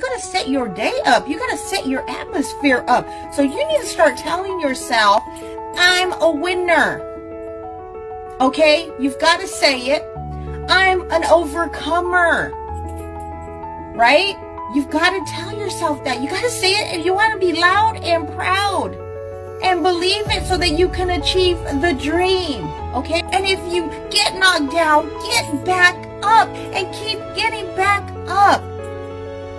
You gotta set your day up. You gotta set your atmosphere up. So you need to start telling yourself, I'm a winner. Okay? You've got to say it. I'm an overcomer. Right? You've got to tell yourself that. You got to say it and you want to be loud and proud. And believe it so that you can achieve the dream. Okay? And if you get knocked down, get back up and keep getting back up.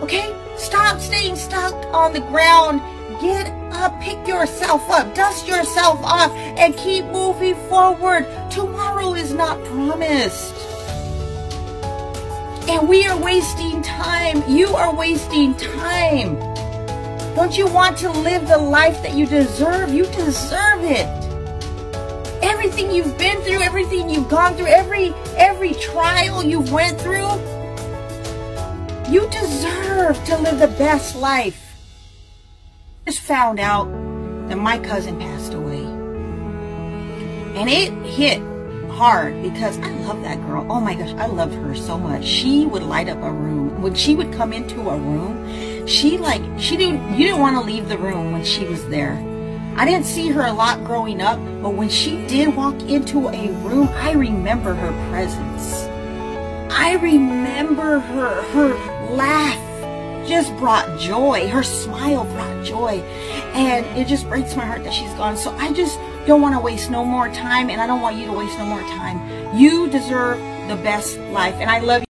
Okay? Stop staying stuck on the ground. Get up, pick yourself up, dust yourself off, and keep moving forward. Tomorrow is not promised. And we are wasting time. You are wasting time. Don't you want to live the life that you deserve? You deserve it. Everything you've been through, everything you've gone through, every every trial you've went through, you deserve to live the best life. Just found out that my cousin passed away. And it hit hard because I love that girl. Oh my gosh, I loved her so much. She would light up a room. When she would come into a room, she like she didn't you didn't want to leave the room when she was there. I didn't see her a lot growing up, but when she did walk into a room, I remember her presence. I remember her her laugh just brought joy. Her smile brought joy. And it just breaks my heart that she's gone. So I just don't want to waste no more time and I don't want you to waste no more time. You deserve the best life and I love you.